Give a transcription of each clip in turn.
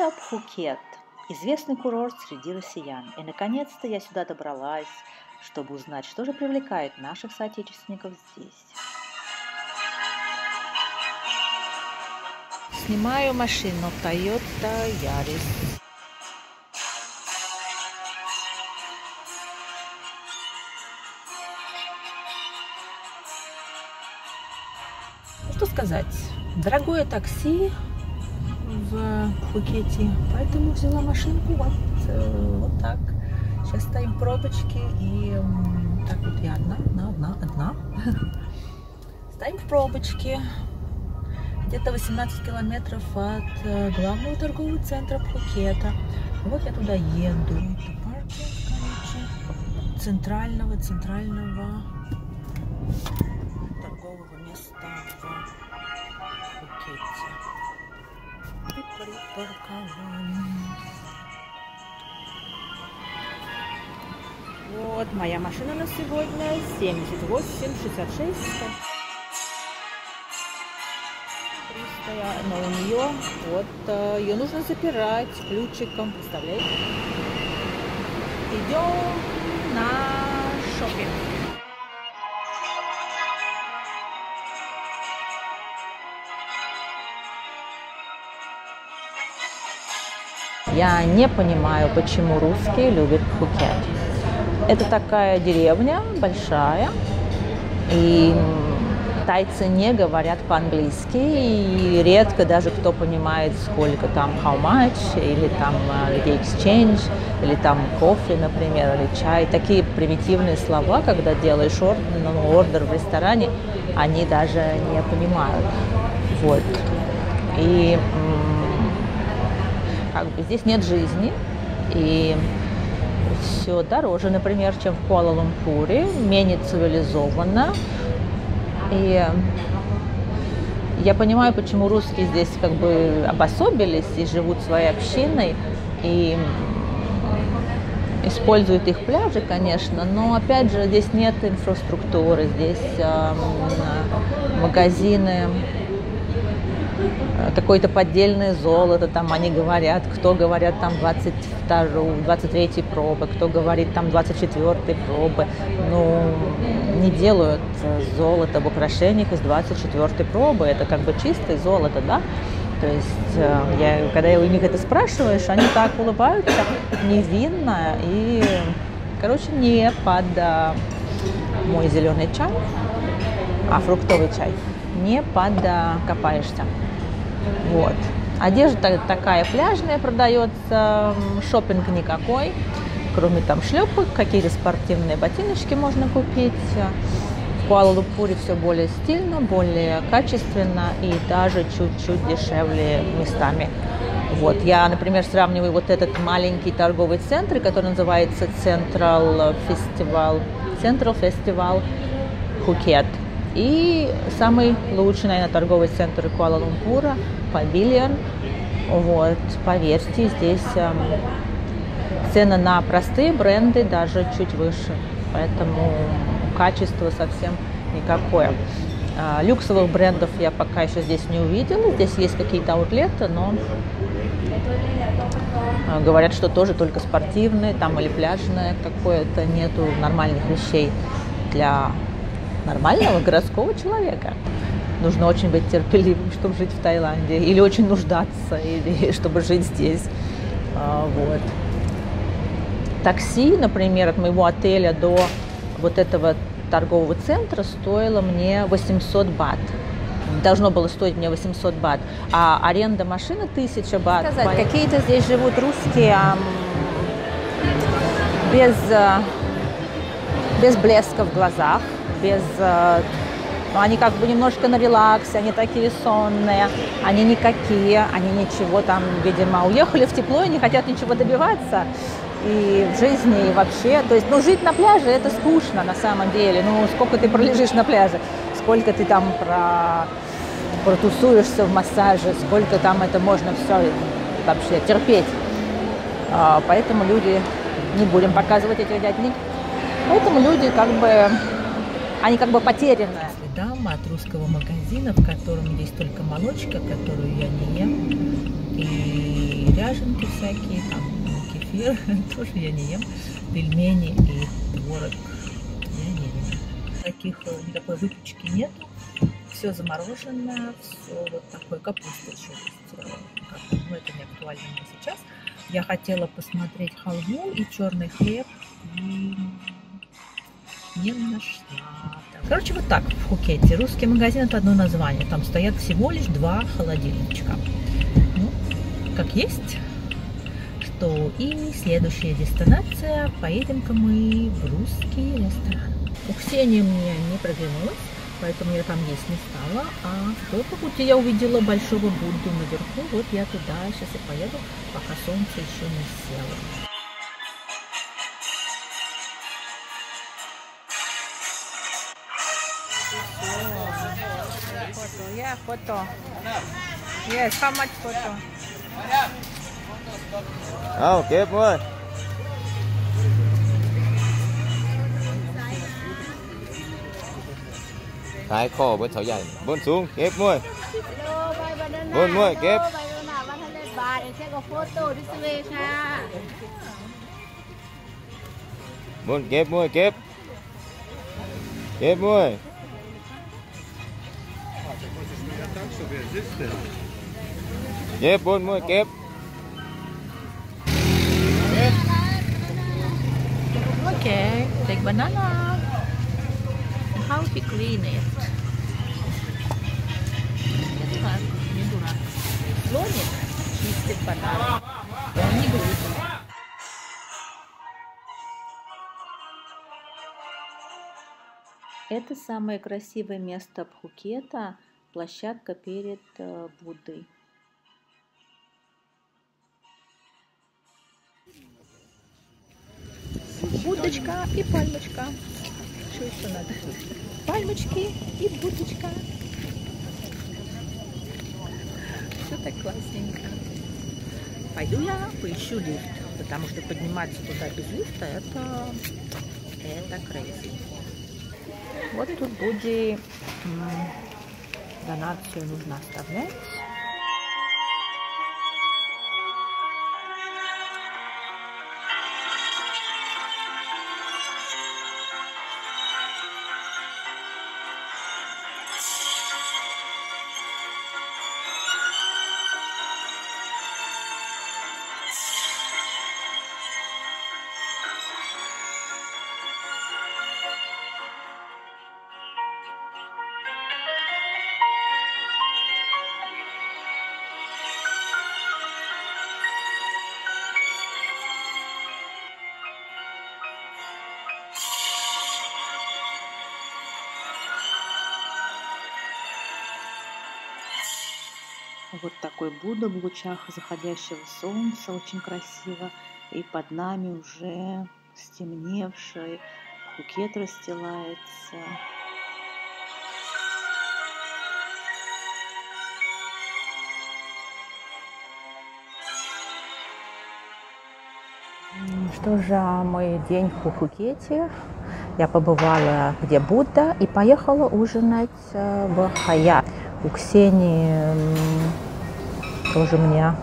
Это Пхукет, известный курорт среди россиян. И наконец-то я сюда добралась, чтобы узнать, что же привлекает наших соотечественников здесь. Снимаю машину Toyota Yaris. Что сказать? Дорогое такси в Пхукете, поэтому взяла машинку вот, э, вот так. Сейчас стоим в пробочке и так вот я одна, одна, одна, одна. Стоим в пробочке, где-то 18 километров от э, главного торгового центра Пхукета. Вот я туда еду. Это паркинг, короче, центрального, центрального припарковали. Вот моя машина на сегодня 7866. но у нее вот э, ее нужно запирать ключиком, представляете? Идем на шопинг. Я не понимаю, почему русские любят Пхукет. Это такая деревня большая, и тайцы не говорят по-английски, и редко даже кто понимает, сколько там how much, или там uh, где exchange, или там кофе, например, или чай. Такие примитивные слова, когда делаешь ордер, ну, ордер в ресторане, они даже не понимают. Вот. И как бы. Здесь нет жизни, и все дороже, например, чем в Куала-Лумпуре, менее цивилизованно, и я понимаю, почему русские здесь как бы обособились и живут своей общиной, и используют их пляжи, конечно, но опять же здесь нет инфраструктуры, здесь э, магазины какое-то поддельное золото, там они говорят, кто говорят там 22, 23 пробы, кто говорит там 24 пробы, ну, не делают золото в украшениях из 24 пробы, это как бы чистое золото, да, то есть, э, я, когда у них это спрашиваешь, они так улыбаются невинно и, короче, не под мой зеленый чай, а фруктовый чай, не под а, копаешься. Вот. Одежда такая пляжная продается, шопинг никакой, кроме там шлепок, какие-то спортивные ботиночки можно купить. В Куала-Лумпуре все более стильно, более качественно и даже чуть-чуть дешевле местами. Вот. Я, например, сравниваю вот этот маленький торговый центр, который называется Central Festival, Central Festival Phuket. И самый лучший, наверное, торговый центр Куала-Лумпура, Павильон. Вот, поверьте, здесь э, цены на простые бренды даже чуть выше, поэтому качество совсем никакое. А, люксовых брендов я пока еще здесь не увидела. Здесь есть какие-то аутлеты, но а, говорят, что тоже только спортивные там или пляжные какое-то, нету нормальных вещей для нормального городского человека. Нужно очень быть терпеливым, чтобы жить в Таиланде, или очень нуждаться, или чтобы жить здесь. А, вот. Такси, например, от моего отеля до вот этого торгового центра стоило мне 800 бат. Должно было стоить мне 800 бат. А аренда машины 1000 бат. Сказать, какие-то здесь живут русские без, э, без блеска в глазах, без э, они как бы немножко на релаксе, они такие сонные, они никакие, они ничего там, видимо, уехали в тепло и не хотят ничего добиваться и в жизни, и вообще. То есть, ну, жить на пляже – это скучно на самом деле. Ну, сколько ты пролежишь на пляже, сколько ты там про... протусуешься в массаже, сколько там это можно все вообще терпеть. А, поэтому люди, не будем показывать этих дядьник, поэтому люди как бы они как бы потеряны. Следам от русского магазина, в котором есть только молочка, которую я не ем, и ряженки всякие, там кефир, тоже я не ем, пельмени и творог я не ем. Таких, э, никакой выпечки нету, все замороженное, все вот такое капусточек. Э, ну, это не актуально сейчас. Я хотела посмотреть халву и черный хлеб, и не нашла. Короче, вот так в Хукете. Русский магазин это одно название. Там стоят всего лишь два холодильничка. Ну, как есть. Что и следующая дестинация. Поедем-ка мы в русский ресторан. У Ксении мне не проглянулось, поэтому я там есть не стала. А вот по пути я увидела большого Будду наверху. Вот я туда сейчас и поеду, пока солнце еще не село. photo. Yes, how much photo? Oh, kịp luôn. Thái khổ bớt sáu dài, bốn xuống, kịp luôn. Bốn mươi, kịp. Bốn kịp, mua kịp. Kịp mua. Buôn mua kẹp. Okay, take banana. How to clean it? Слоник чистит банан. Он не глупый. Это самое красивое место Пхукета – площадка перед э, Буддой. Будочка и пальмочка. Что еще надо? Пальмочки и будочка. Все так классненько. Пойду я поищу лифт, потому что подниматься туда без лифта это, это crazy. Вот тут Будди донацию нужно оставлять. Вот такой Будда в лучах заходящего солнца, очень красиво. И под нами уже стемневший Пхукет расстилается. Что же, мой день в Пхукете. Я побывала где Будда и поехала ужинать э, в Хаят у Ксении тоже мне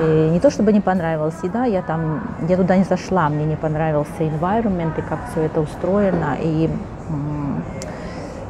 и не то чтобы не понравилась еда, я там, я туда не зашла, мне не понравился environment и как все это устроено, и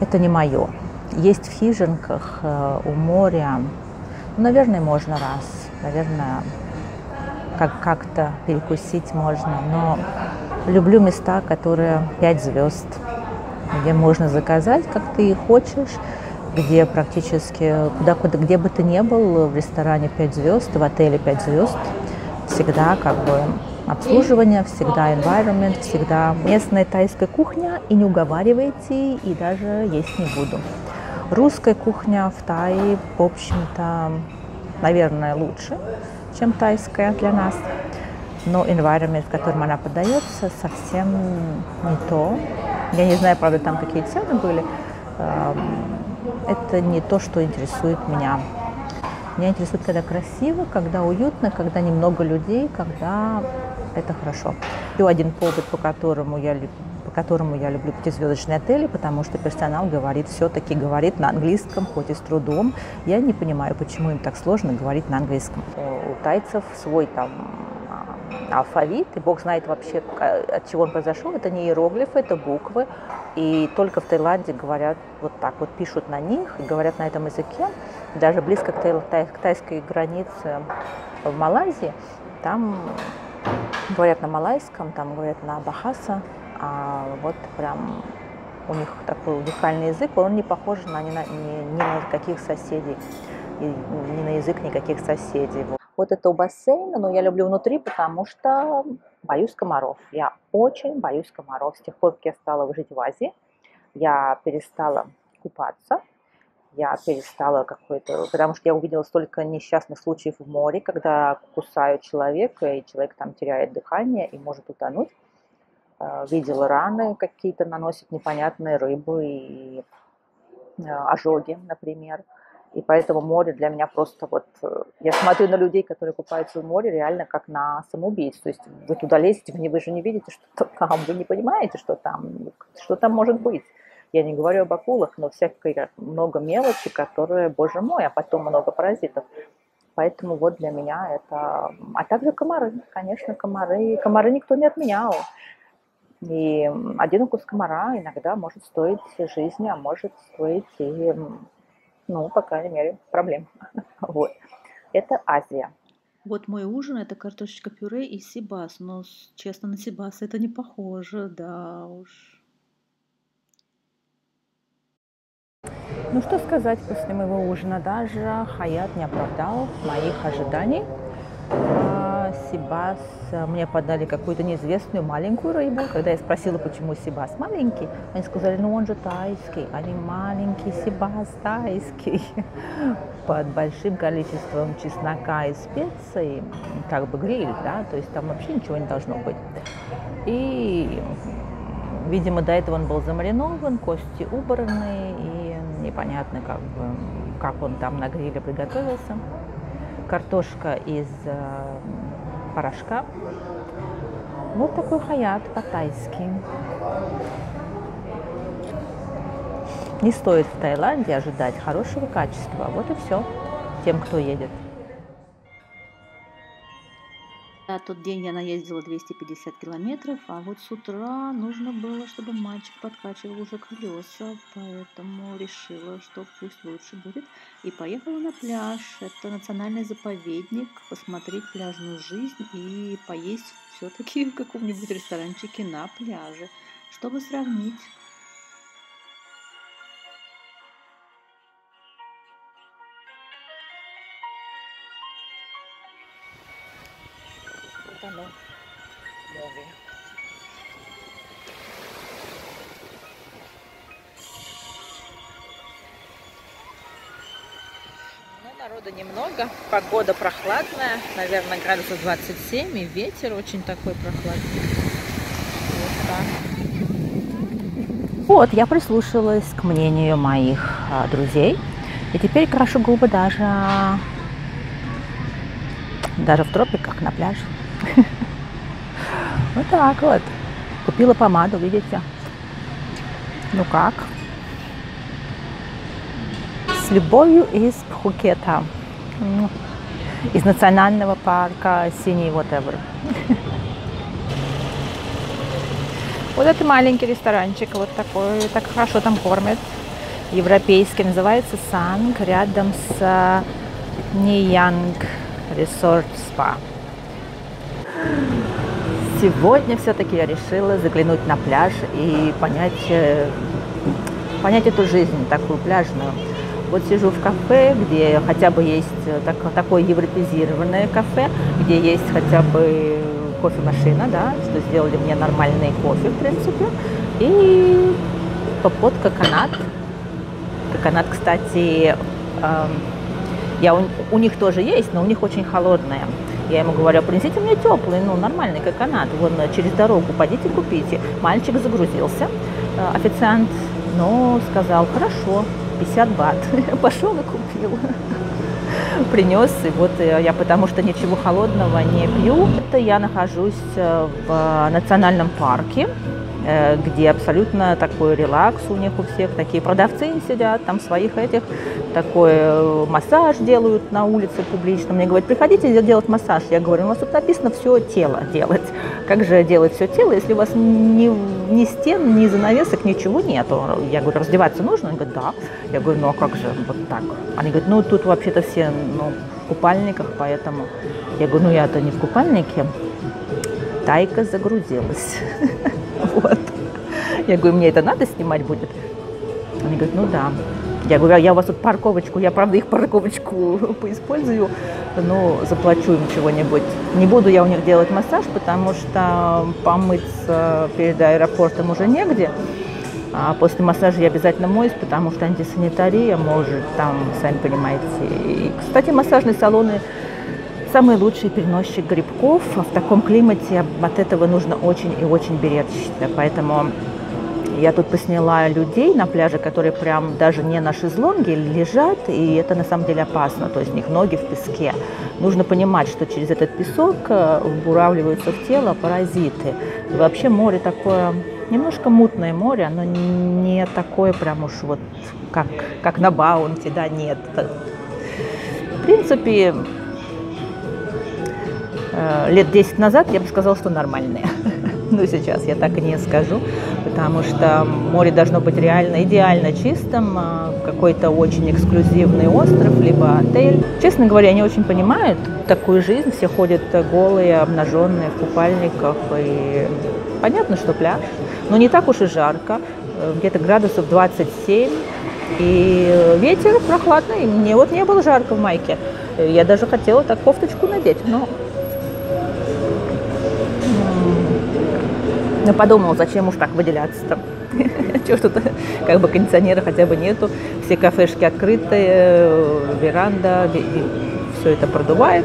это не мое. Есть в хижинках э, у моря, ну, наверное, можно раз, наверное, как- как-то перекусить можно, но люблю места, которые 5 звезд, где можно заказать, как ты хочешь, где практически, куда, куда, где бы ты ни был, в ресторане 5 звезд, в отеле 5 звезд, всегда как бы обслуживание, всегда environment, всегда местная тайская кухня, и не уговаривайте, и даже есть не буду. Русская кухня в Тае, в общем-то, наверное, лучше, чем тайская для нас. Но environment, в котором она подается, совсем не то. Я не знаю, правда, там какие цены были это не то, что интересует меня. Меня интересует, когда красиво, когда уютно, когда немного людей, когда это хорошо. И один повод, по которому я, по которому я люблю пятизвездочные отели, потому что персонал говорит, все-таки говорит на английском, хоть и с трудом. Я не понимаю, почему им так сложно говорить на английском. у тайцев свой там алфавит, и Бог знает вообще, от чего он произошел. Это не иероглифы, это буквы. И только в Таиланде говорят вот так, вот пишут на них, говорят на этом языке. Даже близко к, тай, тай, к тайской границе в Малайзии, там говорят на малайском, там говорят на бахаса, а вот прям у них такой уникальный язык, он не похож на ни на, ни, ни на каких соседей, ни на язык никаких соседей. Это у бассейна, но я люблю внутри, потому что боюсь комаров. Я очень боюсь комаров. С тех пор, как я стала жить в Азии, я перестала купаться, я перестала какой-то, потому что я увидела столько несчастных случаев в море, когда кусают человека, и человек там теряет дыхание и может утонуть. Э, видела раны какие-то наносят непонятные рыбы и э, ожоги, например. И поэтому море для меня просто вот... Э, я смотрю на людей, которые купаются в море, реально как на самоубийц. То есть вы туда лезете, вы же не видите, что там, вы не понимаете, что там, что там может быть. Я не говорю об акулах, но всякой много мелочи, которые, боже мой, а потом много паразитов. Поэтому вот для меня это... А также комары, конечно, комары. Комары никто не отменял. И один укус комара иногда может стоить жизни, а может стоить и, ну, по крайней мере, проблем. Вот. Это Азия. Вот мой ужин это картошечка пюре и сибас, но честно на сибас это не похоже, да уж. Ну что сказать после моего ужина, даже Хаят не оправдал моих ожиданий. Сибас, мне подали какую-то неизвестную маленькую рыбу. Когда я спросила, почему Сибас маленький, они сказали, ну он же тайский, они маленький Сибас тайский. Под большим количеством чеснока и специй, как бы гриль, да, то есть там вообще ничего не должно быть. И, видимо, до этого он был замаринован, кости убраны, и непонятно, как бы, как он там на гриле приготовился картошка из э, порошка. Вот такой хаят по-тайски. Не стоит в Таиланде ожидать хорошего качества. Вот и все тем, кто едет. Да, тот день я наездила 250 километров, а вот с утра нужно было, чтобы мальчик подкачивал уже колеса, поэтому решила, что пусть лучше будет. И поехала на пляж. Это национальный заповедник, посмотреть пляжную жизнь и поесть все-таки в каком-нибудь ресторанчике на пляже, чтобы сравнить оно море. Ну, народа немного, погода прохладная, наверное, градусов 27, и ветер очень такой прохладный. Вот так. Вот, я прислушалась к мнению моих а, друзей, и теперь крашу губы даже, даже в тропиках на пляже. Вот так вот. Купила помаду, видите? Ну как? С любовью из Пхукета. Из национального парка Синий Whatever. Вот это маленький ресторанчик, вот такой, так хорошо там кормят. Европейский, называется Санг, рядом с Ниянг Resort Spa. Сегодня все-таки я решила заглянуть на пляж и понять, э, понять эту жизнь такую пляжную. Вот сижу в кафе, где хотя бы есть так, такое европезированное кафе, где есть хотя бы кофемашина, да, что сделали мне нормальный кофе, в принципе, и попот коконат. Коконат, кстати, э, я, у, у них тоже есть, но у них очень холодная. Я ему говорю, принесите мне теплый, ну, нормальный коконат. Вон через дорогу пойдите купите. Мальчик загрузился. Э, официант, ну, сказал, хорошо, 50 бат. Пошел и купил. Принес, и вот э, я потому что ничего холодного не пью. Это я нахожусь э, в национальном парке где абсолютно такой релакс у них у всех, такие продавцы сидят, там своих этих, такой э, массаж делают на улице публично. Мне говорят, приходите делать массаж. Я говорю, у вас тут написано все тело делать. Как же делать все тело, если у вас ни, ни стен, ни занавесок, ничего нету? Я говорю, раздеваться нужно? Они говорят, да. Я говорю, ну а как же вот так? Они говорят, ну тут вообще-то все ну, в купальниках, поэтому... Я говорю, ну я-то не в купальнике. Тайка загрузилась. Вот. Я говорю, мне это надо снимать будет? Они говорят, ну да. Я говорю, а я у вас тут парковочку, я правда их парковочку поиспользую, но заплачу им чего-нибудь. Не буду я у них делать массаж, потому что помыться перед аэропортом уже негде. А после массажа я обязательно моюсь, потому что антисанитария может там, сами понимаете. И, кстати, массажные салоны самый лучший переносчик грибков. В таком климате от этого нужно очень и очень беречься. Поэтому я тут посняла людей на пляже, которые прям даже не на шезлонге лежат, и это на самом деле опасно, то есть у них ноги в песке. Нужно понимать, что через этот песок э, вбуравливаются в тело паразиты. И вообще море такое немножко мутное море, оно не такое прям уж вот как, как на Баунте, да, нет. В принципе, лет 10 назад я бы сказала, что нормальные. Но сейчас я так и не скажу, потому что море должно быть реально идеально чистым, а, какой-то очень эксклюзивный остров, либо отель. Честно говоря, не очень понимаю такую жизнь. Все ходят голые, обнаженные, в купальниках. И понятно, что пляж, но не так уж и жарко. Э, где-то градусов 27. И ветер прохладный. Мне вот не было жарко в майке. Я даже хотела так кофточку надеть, но Я подумала, зачем уж так выделяться-то. Чего что-то, как бы кондиционера хотя бы нету. Все кафешки открытые, веранда, все это продувает.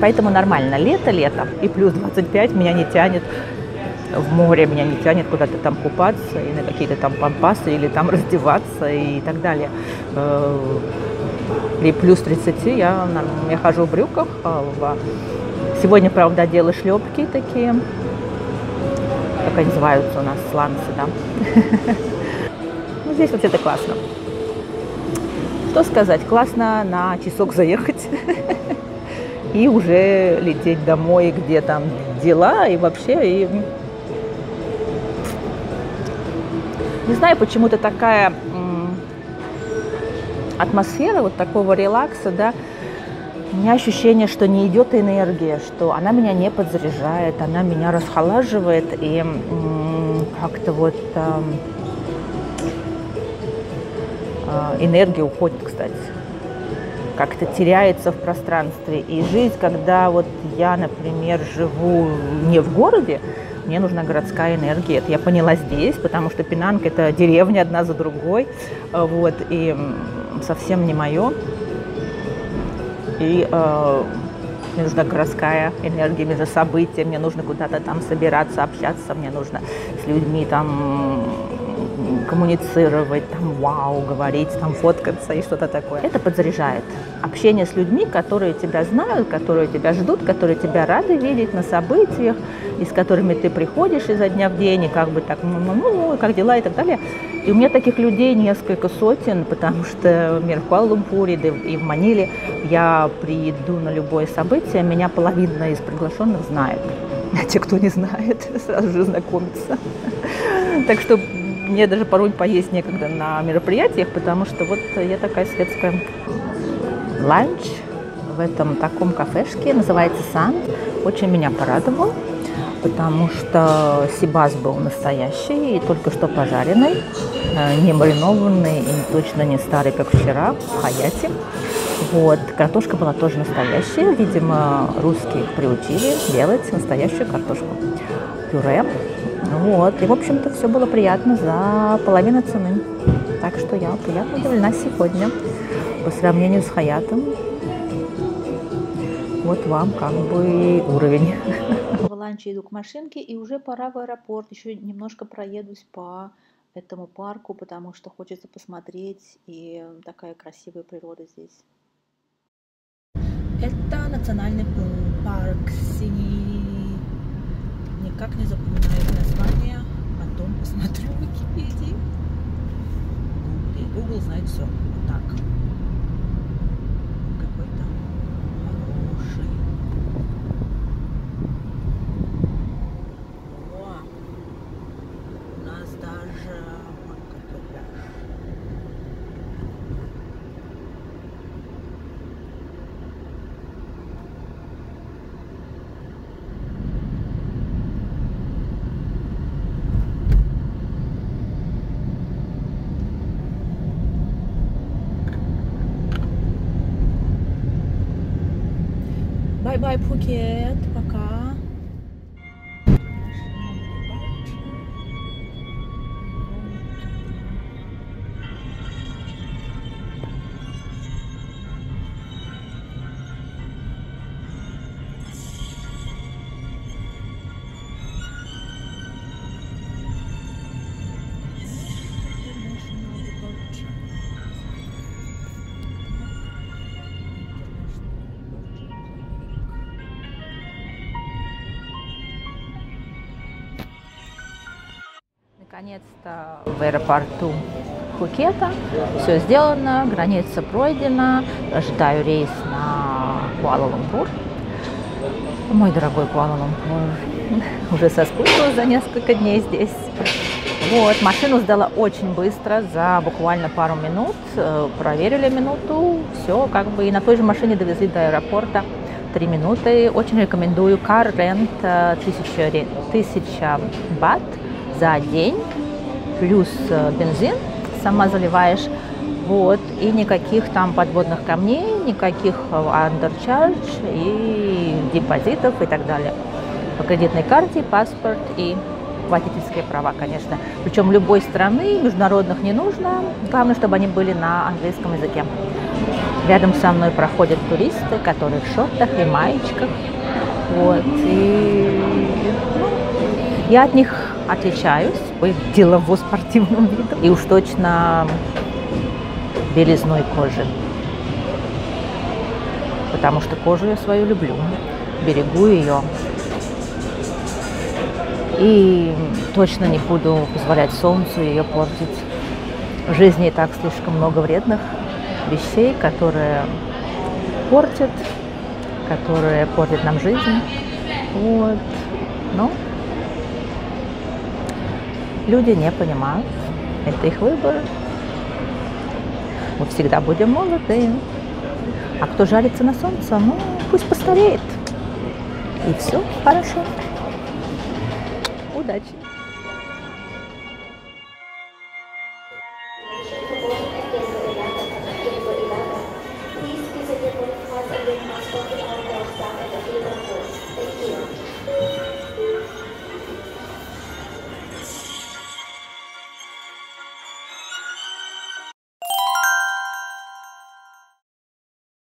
Поэтому нормально. Лето, лето. И плюс 25 меня не тянет в море, меня не тянет куда-то там купаться и на какие-то там пампасы или там раздеваться и так далее. Э, при плюс 30 я, я хожу в брюках. А сегодня, правда, одела шлепки такие как они называются у нас, сланцы, да. Ну, здесь вообще-то классно. Что сказать, классно на часок заехать и уже лететь домой, где там дела и вообще, и не знаю, почему-то такая атмосфера вот такого релакса, да, у меня ощущение, что не идет энергия, что она меня не подзаряжает, она меня расхолаживает и как-то вот э, энергия уходит, кстати, как-то теряется в пространстве. И жизнь, когда вот я, например, живу не в городе, мне нужна городская энергия. Это я поняла здесь, потому что Пинанг – это деревня одна за другой, вот, и совсем не мое. И э, мне нужна городская энергия, мне нужны события, мне нужно куда-то там собираться, общаться, мне нужно с людьми там коммуницировать, там вау, говорить, там фоткаться и что-то такое. Это подзаряжает. Общение с людьми, которые тебя знают, которые тебя ждут, которые тебя рады видеть на событиях, и с которыми ты приходишь изо дня в день, и как бы так, ну, ну, ну как дела и так далее. И у меня таких людей несколько сотен, потому что в Куала-Лумпуре и в Маниле я приеду на любое событие, меня половина из приглашенных знает. А те, кто не знает, сразу же знакомятся. Так что мне даже порой поесть некогда на мероприятиях, потому что вот я такая светская. Ланч в этом таком кафешке, называется Сан, очень меня порадовал, потому что сибас был настоящий и только что пожаренный, э, не маринованный и точно не старый, как вчера, в Хаяте. Вот. Картошка была тоже настоящая. Видимо, русские приучили делать настоящую картошку. Пюре вот. И, в общем-то, все было приятно за половину цены. Так что я приятно удивлена сегодня по сравнению с Хаятом. Вот вам как бы уровень. В ланче иду к машинке и уже пора в аэропорт. Еще немножко проедусь по этому парку, потому что хочется посмотреть, и такая красивая природа здесь. Это национальный парк Синий никак не запоминаю название. потом посмотрю в Википедии. Google знает все. Вот так. Какой-то хороший. О, у нас даже ой, какой пляж. Бай-бай, Пхукет. Пока. Наконец-то в аэропорту Пхукета все сделано, граница пройдена, ожидаю рейс на Куала-Лумпур. Мой дорогой Куала-Лумпур, уже соскучилась за несколько дней здесь. Вот, машину сдала очень быстро, за буквально пару минут, э, проверили минуту, все, как бы, и на той же машине довезли до аэропорта три минуты. Очень рекомендую Car Rent 1000, ре- 1000 бат за день, плюс э, бензин сама заливаешь, вот, и никаких там подводных камней, никаких э, undercharge и депозитов и так далее. По кредитной карте, паспорт и водительские права, конечно. Причем любой страны, международных не нужно, главное, чтобы они были на английском языке. Рядом со мной проходят туристы, которые в шортах и маечках. Вот. И ну, я от них отличаюсь делово-спортивному виду. И уж точно белизной кожи. Потому что кожу я свою люблю. Берегу ее. И точно не буду позволять солнцу ее портить. В жизни и так слишком много вредных вещей, которые портят, которые портят нам жизнь. Вот. Но люди не понимают. Это их выбор. Мы всегда будем молоды. А кто жарится на солнце, ну, пусть постареет. И все хорошо. Удачи!